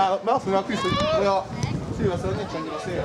자, 마우스 마크리 스. 뭐 요? 수리 왔어 요? 전기 왔어 요.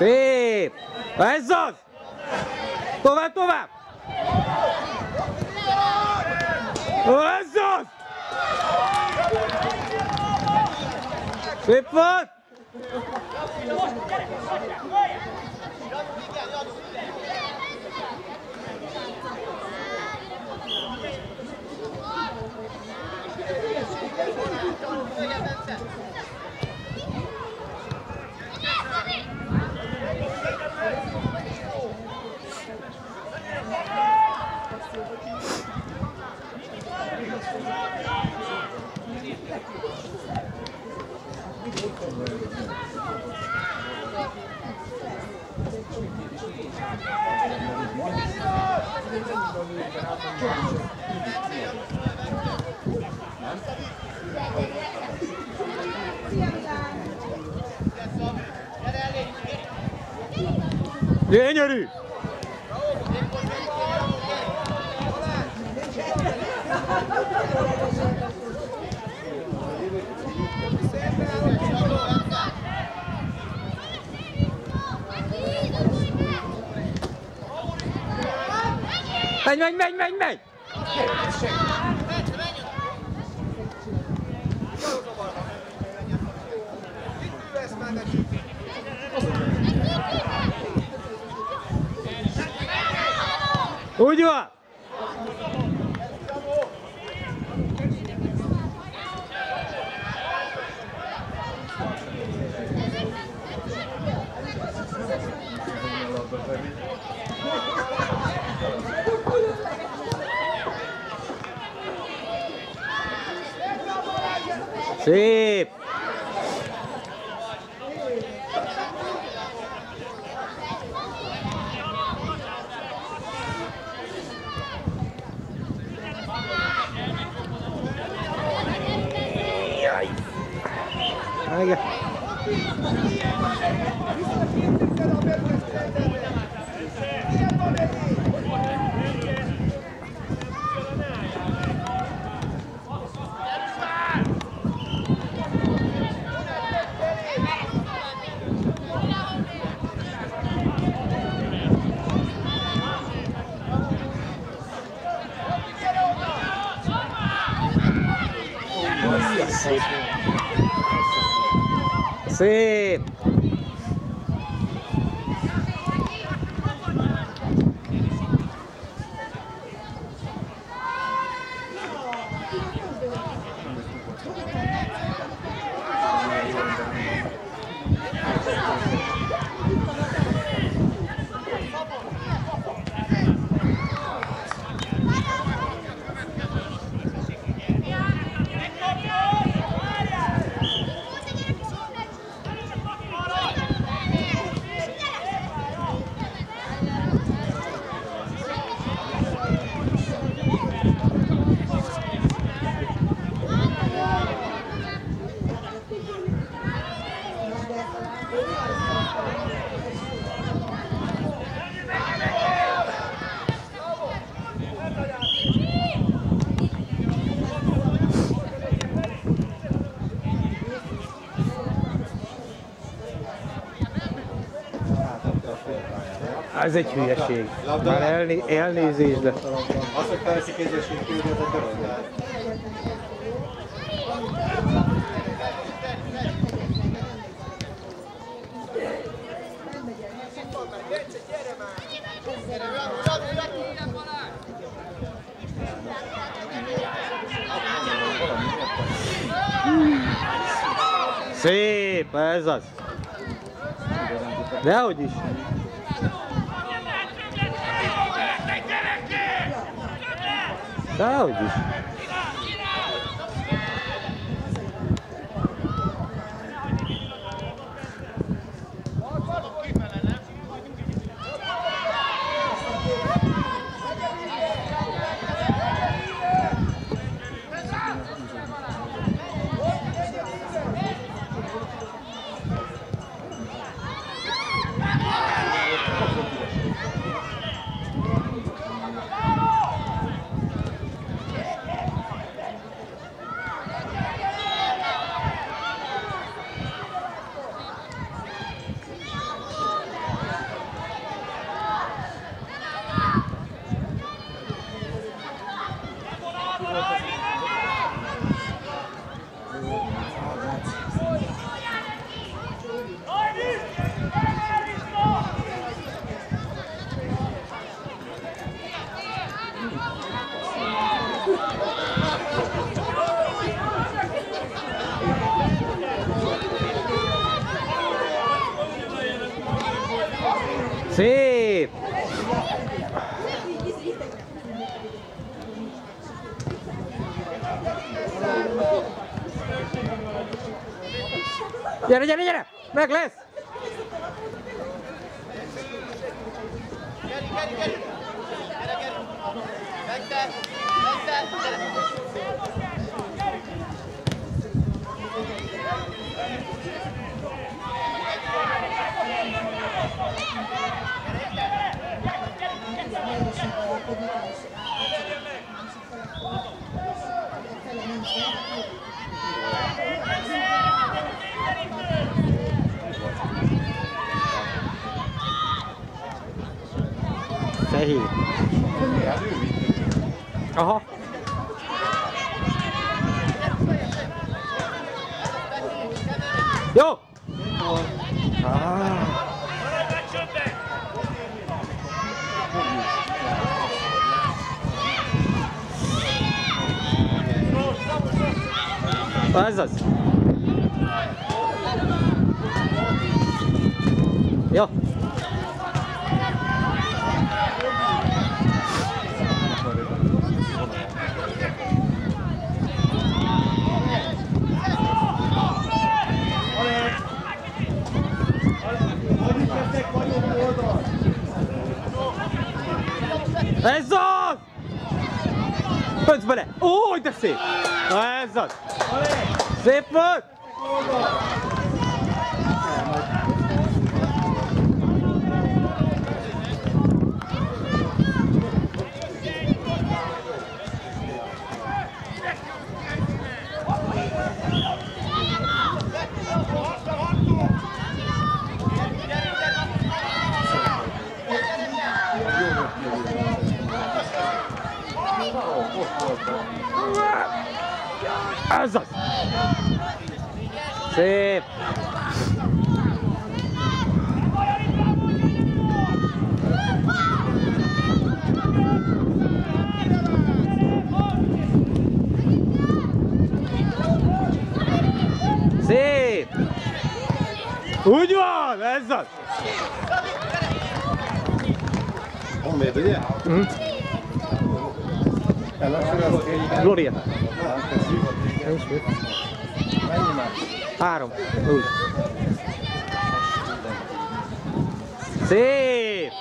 Szép! Ez az! Tovább, tovább! Ez az! Szép volt! Gyönyörű! Megy, megy, megy, megy, megy! Úgy van! Szép! Jaj! Igen. Szép. Ez egy hülyeség. Már elné, elnézés, de... Az, hogy feleszik egyesült küldött a köröndát. Szép, ez az. Dehogy is. Dehogy is. Szép! Gyere, gyere, gyere! Meg lesz! Fehér. Aha. Jó! Ah. Ez az. Jó. Ez az! Ötsz bele! Ó, de szép! Ez az! Szép volt! Ez az! Szép! Szép! Úgy van, ez az! Honvéd, ugye? Mhm. Ellenfél Gloria. Nincs mit. Mennyi már? Három. Úgy. Szép!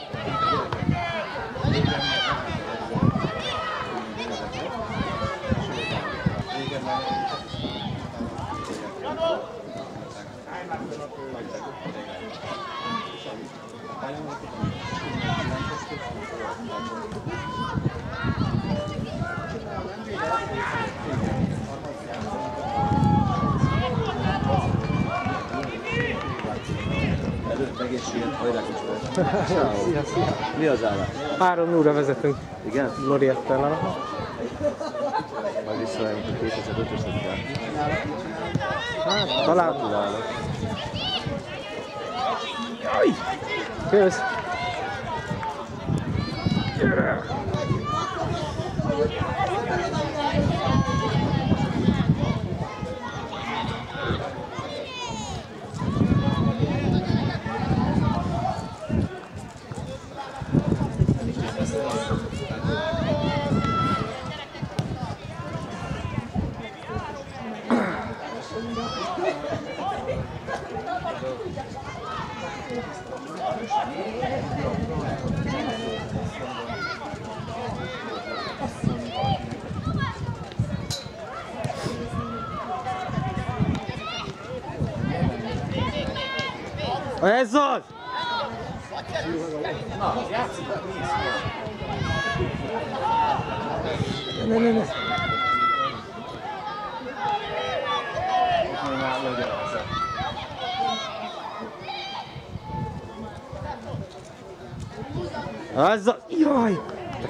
Előtt egészséget, hajrá Mi az állás? Három óra vezetünk. Igen? Gloriettel. Majd visszamegyünk a 2005-ösökkel. Hát, talán. Gratulálok. Jaj! Kösz! Gyere! Ez az! Ne, ne, ne. Az az... Jaj! De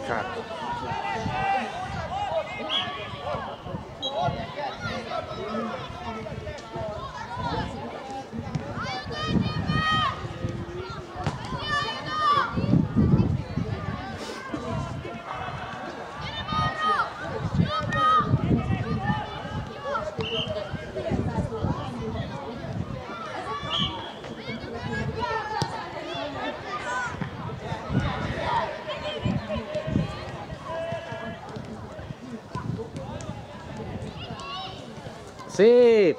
Sim!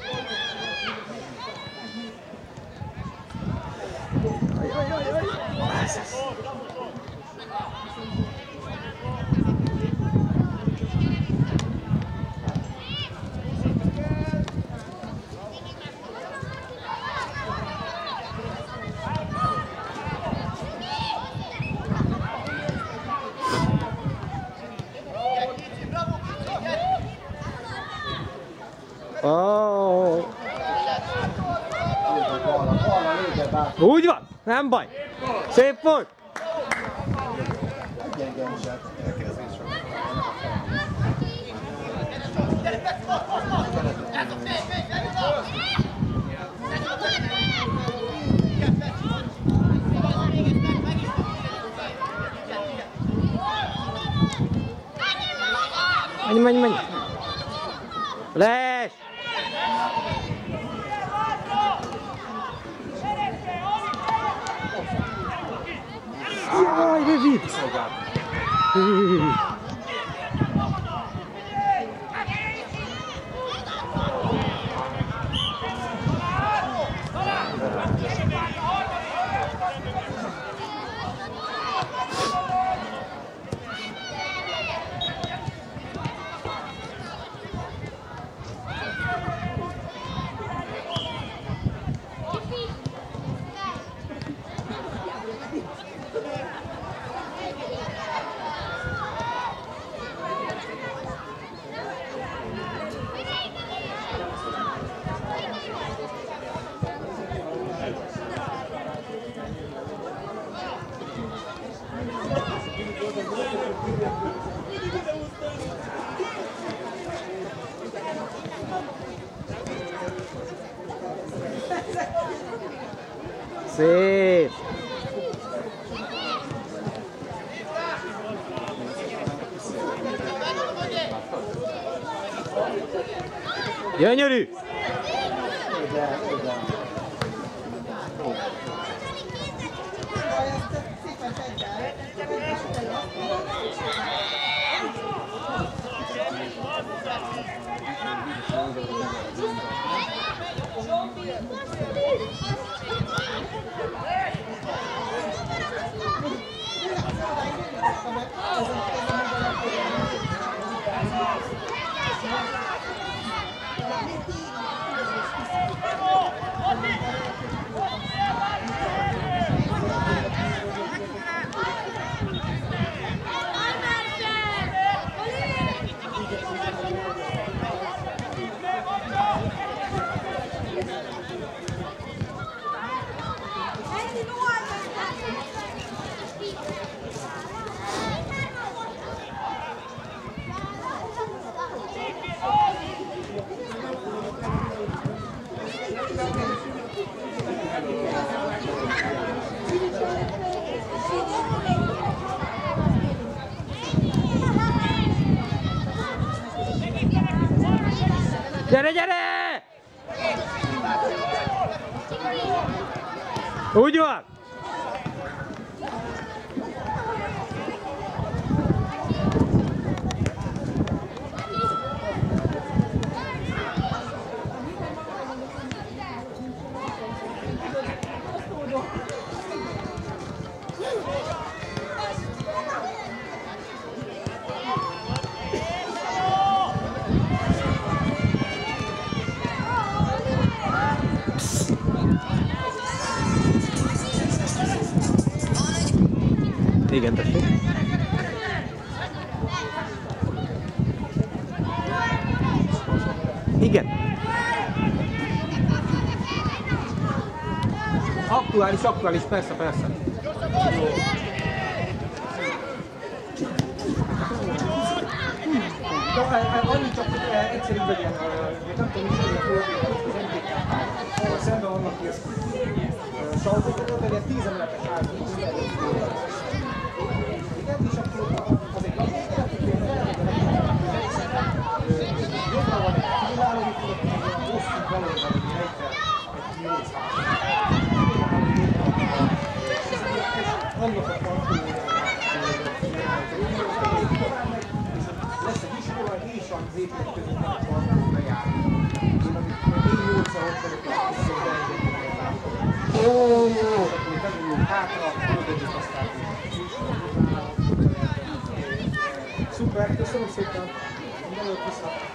Úgy van, nem baj. Szép volt. Menj, menj, menj. Les! Jaj, rövid! Szép! Gyönyörű! Szépen Aktuális, aktuális, persze, persze. De, eh, eh, Annyi csak eh, egyszerű legyen, eh, nem tudom, mi a fölvétel, az MTK, ahol szemben vannak ilyen eh, saldotok, de ilyen 10 emeletes áll, Igen, és akkor az egy Jobbra van egy kívülálló, itt tudok, hogy a hosszú baloldali rejtel egy kinyolc Annak a tartó lesz egy és az épület között van a parkon bejár. Én nyolcra ott vagyok, és viszont beengedni Ó, jó! Akkor bemegyünk hátra, odaadjuk aztán. Szuper, köszönöm szépen! Minden jót viszont!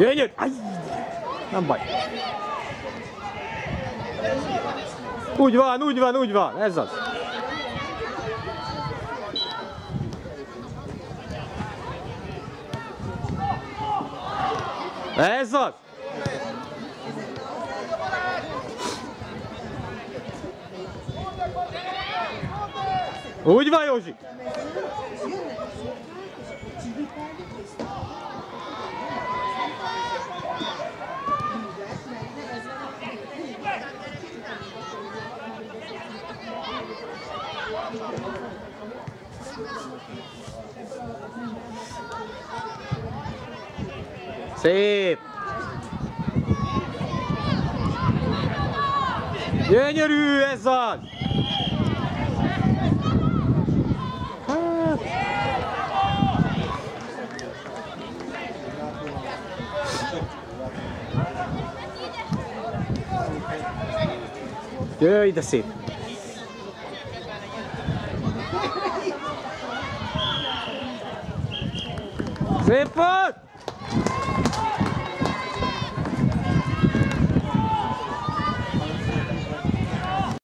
Gyönyörű! Aj! Nem baj. Úgy van, úgy van, úgy van, ez az. Ez az. Úgy van, Józsi? Szép! Gyönyörű ez az! Hát. Jöjj, de szép! Szép volt!